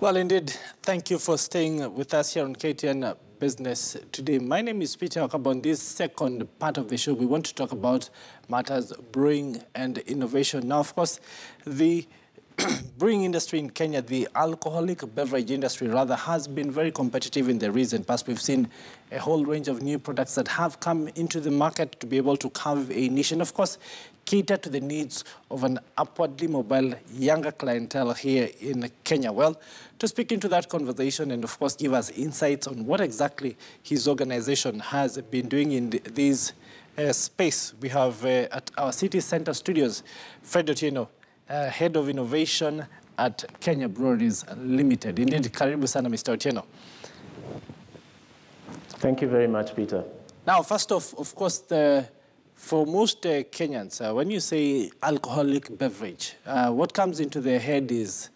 Well, indeed, thank you for staying with us here on KTN Business today. My name is Peter Okabon. This second part of the show, we want to talk about matters brewing and innovation. Now, of course, the brewing industry in Kenya, the alcoholic beverage industry rather, has been very competitive in the recent past. We've seen a whole range of new products that have come into the market to be able to carve a niche and, of course, cater to the needs of an upwardly mobile younger clientele here in Kenya. Well, to speak into that conversation and, of course, give us insights on what exactly his organization has been doing in this uh, space, we have uh, at our city center studios, Fred Otieno, uh, Head of Innovation at Kenya Breweries Limited. Indeed, karibu sana, Mr. Otieno. Thank you very much, Peter. Now, first off, of course, the, for most uh, Kenyans, uh, when you say alcoholic beverage, uh, what comes into their head is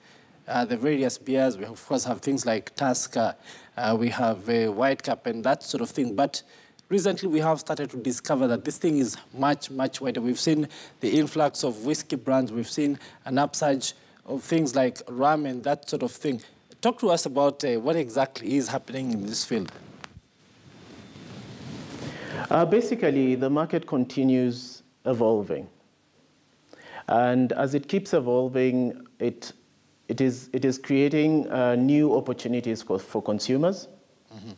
uh, the various beers. We, of course, have things like Tusker, uh, we have uh, White Cap and that sort of thing. But recently we have started to discover that this thing is much, much wider. We've seen the influx of whiskey brands. We've seen an upsurge of things like rum and that sort of thing. Talk to us about uh, what exactly is happening in this field. Uh, basically, the market continues evolving. And as it keeps evolving, it, it, is, it is creating uh, new opportunities for, for consumers. Mm-hmm.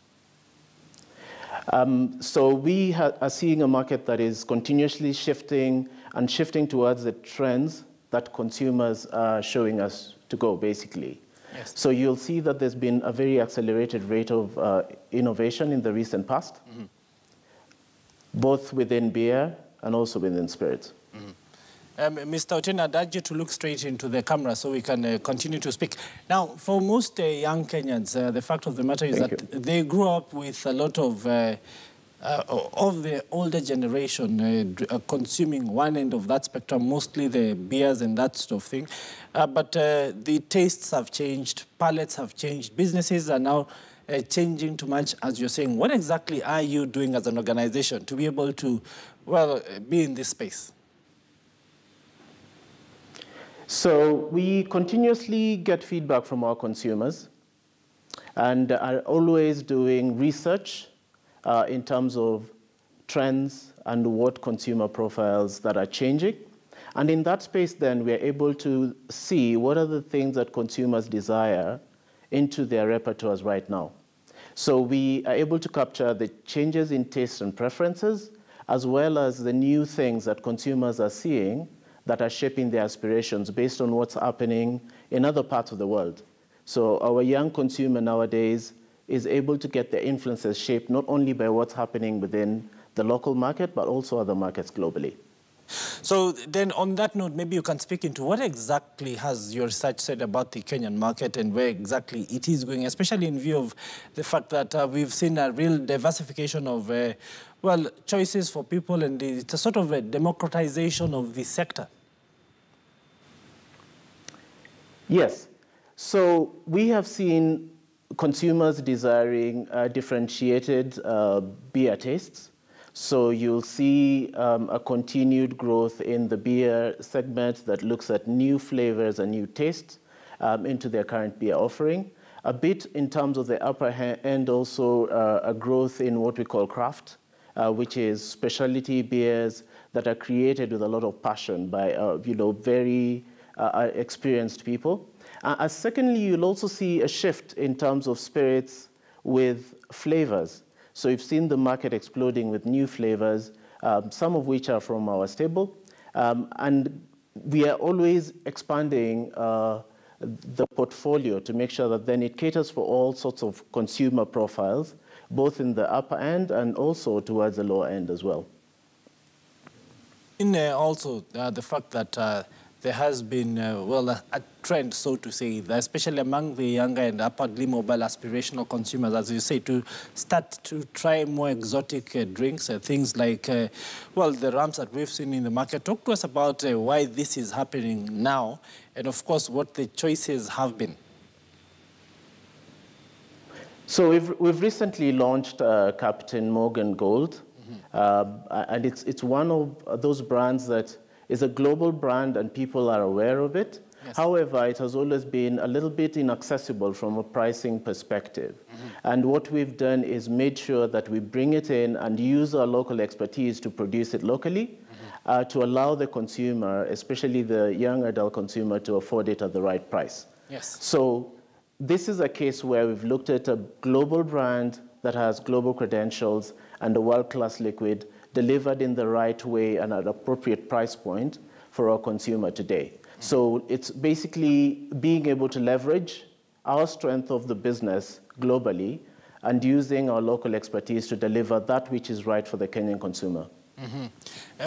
Um, so we are seeing a market that is continuously shifting and shifting towards the trends that consumers are showing us to go, basically. Yes. So you'll see that there's been a very accelerated rate of uh, innovation in the recent past. Mm-hmm both within beer and also within spirits. Mm. Um, Mr. Otieno, I'd urge you to look straight into the camera so we can uh, continue to speak. Now, for most uh, young Kenyans, uh, the fact of the matter is Thank that you. they grew up with a lot of uh, uh, of the older generation uh, consuming one end of that spectrum, mostly the beers and that sort of thing. but the tastes have changed, palates have changed, businesses are now uh, changing too much, as you're saying. What exactly are you doing as an organization to be able to, well, be in this space? So we continuously get feedback from our consumers and are always doing research uh, in terms of trends and what consumer profiles that are changing. And in that space, then, we're able to see what are the things that consumers desire into their repertoires right now. So we are able to capture the changes in tastes and preferences, as well as the new things that consumers are seeing that are shaping their aspirations based on what's happening in other parts of the world. So our young consumer nowadays is able to get their influences shaped not only by what's happening within the local market, but also other markets globally. So then on that note, maybe you can speak into what exactly has your research said about the Kenyan market and where exactly it is going, especially in view of the fact that uh, we've seen a real diversification of, uh, well, choices for people and it's a sort of a democratization of the sector. Yes. So we have seen consumers desiring uh, differentiated uh, beer tastes. So you'll see um, a continued growth in the beer segment that looks at new flavors and new tastes um, into their current beer offering. A bit in terms of the upper end, also uh, a growth in what we call craft, uh, which is specialty beers that are created with a lot of passion by uh, you know very uh, uh, experienced people. Uh, secondly, you'll also see a shift in terms of spirits with flavors. So we've seen the market exploding with new flavors, um, some of which are from our stable. Um, and we are always expanding uh, the portfolio to make sure that then it caters for all sorts of consumer profiles, both in the upper end and also towards the lower end as well. In uh, also uh, the fact that uh, there has been, uh, well, a, a, trend, so to say, especially among the younger and upwardly mobile aspirational consumers, as you say, to start to try more exotic uh, drinks, uh, things like, uh, well, the rums that we've seen in the market. Talk to us about uh, why this is happening now, and of course, what the choices have been. So we've, we've recently launched uh, Captain Morgan Gold, mm -hmm. and it's, it's one of those brands that is a global brand and people are aware of it. Yes. However, it has always been a little bit inaccessible from a pricing perspective. Mm -hmm. And what we've done is made sure that we bring it in and use our local expertise to produce it locally. Mm -hmm. uh, to allow the consumer, especially the young adult consumer, to afford it at the right price. Yes. So this is a case where we've looked at a global brand that has global credentials and a world-class liquid delivered in the right way and at appropriate price point for our consumer today. So it's basically being able to leverage our strength of the business globally and using our local expertise to deliver that which is right for the Kenyan consumer. Mm -hmm.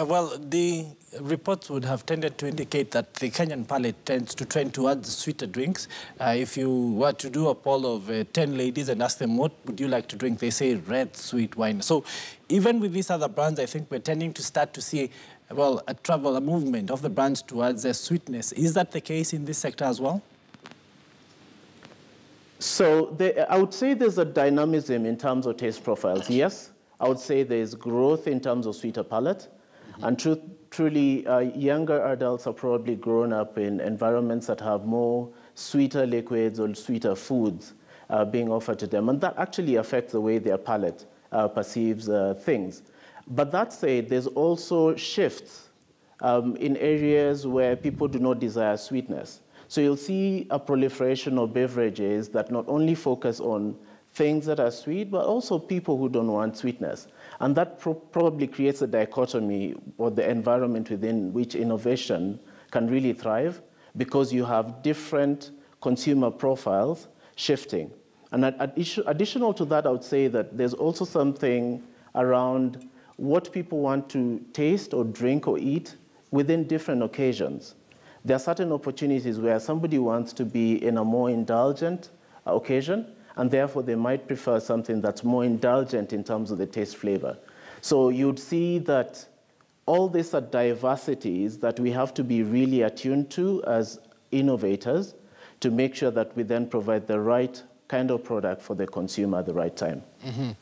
uh, well, the reports would have tended to indicate that the Kenyan palate tends to trend towards sweeter drinks. Uh, if you were to do a poll of uh, 10 ladies and ask them, what would you like to drink? They say red, sweet wine. So even with these other brands, I think we're tending to start to see, well, a travel, a movement of the brands towards uh, sweetness. Is that the case in this sector as well? So I would say there's a dynamism in terms of taste profiles, yes. I would say there's growth in terms of sweeter palate. Mm -hmm. And tr truly, uh, younger adults are probably grown up in environments that have more sweeter liquids or sweeter foods uh, being offered to them. And that actually affects the way their palate uh, perceives uh, things. But that said, there's also shifts um, in areas where people do not desire sweetness. So you'll see a proliferation of beverages that not only focus on things that are sweet, but also people who don't want sweetness. And that pro probably creates a dichotomy or the environment within which innovation can really thrive because you have different consumer profiles shifting. And additional to that, I would say that there's also something around what people want to taste or drink or eat within different occasions. There are certain opportunities where somebody wants to be in a more indulgent occasion, and therefore they might prefer something that's more indulgent in terms of the taste flavor. So you'd see that all these are diversities that we have to be really attuned to as innovators to make sure that we then provide the right kind of product for the consumer at the right time. Mm -hmm.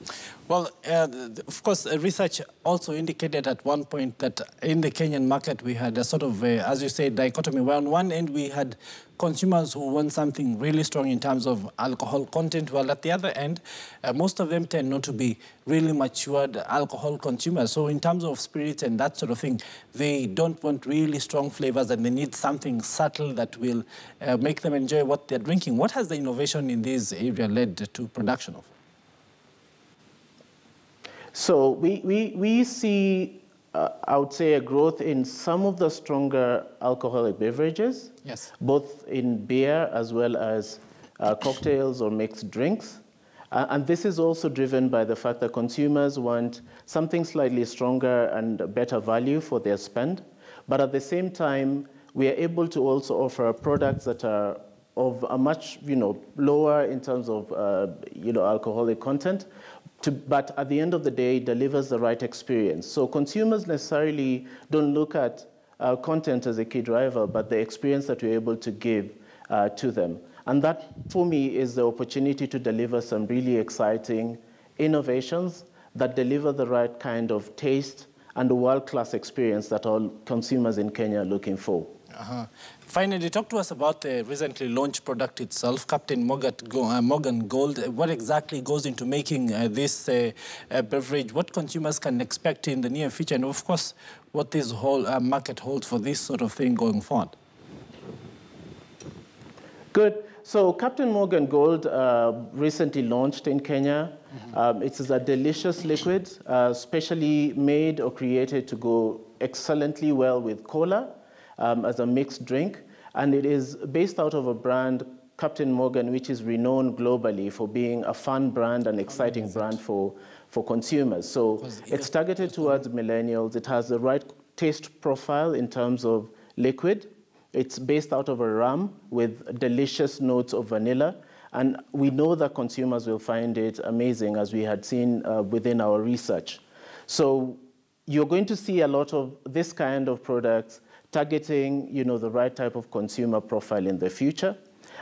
Well, uh, of course, uh, research also indicated at one point that in the Kenyan market we had a sort of, as you say, dichotomy, where on one end we had consumers who want something really strong in terms of alcohol content, while at the other end, uh, most of them tend not to be really matured alcohol consumers. So in terms of spirits and that sort of thing, they don't want really strong flavors and they need something subtle that will uh, make them enjoy what they're drinking. What has the innovation in this area led to production of? So we, we, we see uh, I would say, a growth in some of the stronger alcoholic beverages, yes. both in beer as well as uh, cocktails or mixed drinks. Uh, and this is also driven by the fact that consumers want something slightly stronger and better value for their spend. But at the same time, we are able to also offer products that are of a much you know, lower in terms of uh, you know, alcoholic content, to, but at the end of the day, delivers the right experience. So consumers necessarily don't look at uh, content as a key driver, but the experience that we're able to give uh, to them. And that, for me, is the opportunity to deliver some really exciting innovations that deliver the right kind of taste and the world-class experience that all consumers in Kenya are looking for. Uh -huh. Finally, talk to us about the recently launched product itself, Captain Morgan, uh, Gold. What exactly goes into making uh, this uh, uh, beverage? What consumers can expect in the near future? And of course, what this whole uh, market holds for this sort of thing going forward? Good. So Captain Morgan Gold uh, recently launched in Kenya. Mm -hmm. um, it is a delicious liquid, specially made or created to go excellently well with cola um, as a mixed drink. And it is based out of a brand, Captain Morgan, which is renowned globally for being a fun brand and exciting brand for, for consumers. So it's targeted towards millennials. It has the right taste profile in terms of liquid. It's based out of a rum with delicious notes of vanilla. And we know that consumers will find it amazing, as we had seen uh, within our research. So you're going to see a lot of this kind of products targeting you know, the right type of consumer profile in the future.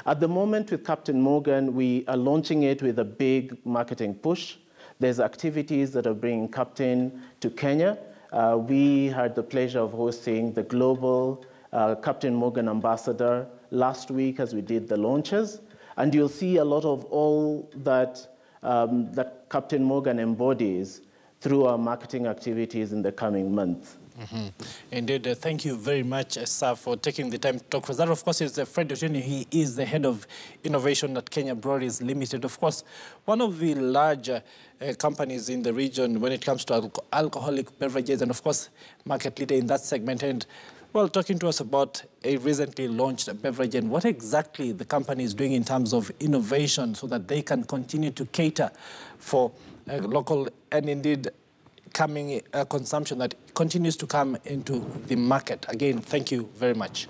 At the moment with Captain Morgan, we are launching it with a big marketing push. There's activities that are bringing Captain to Kenya. Uh, we had the pleasure of hosting the global uh, Captain Morgan ambassador last week as we did the launches. And you'll see a lot of all that, um, that Captain Morgan embodies through our marketing activities in the coming months. Mm -hmm. Indeed. Uh, thank you very much, uh, sir, for taking the time to talk with us. Of course, is uh, Fred Otieno. He is the head of innovation at Kenya Breweries Limited. Of course, one of the larger uh, companies in the region when it comes to al alcoholic beverages and, of course, market leader in that segment. And, well, talking to us about a recently launched beverage and what exactly the company is doing in terms of innovation so that they can continue to cater for uh, local and indeed coming uh, consumption that continues to come into the market. Again, thank you very much.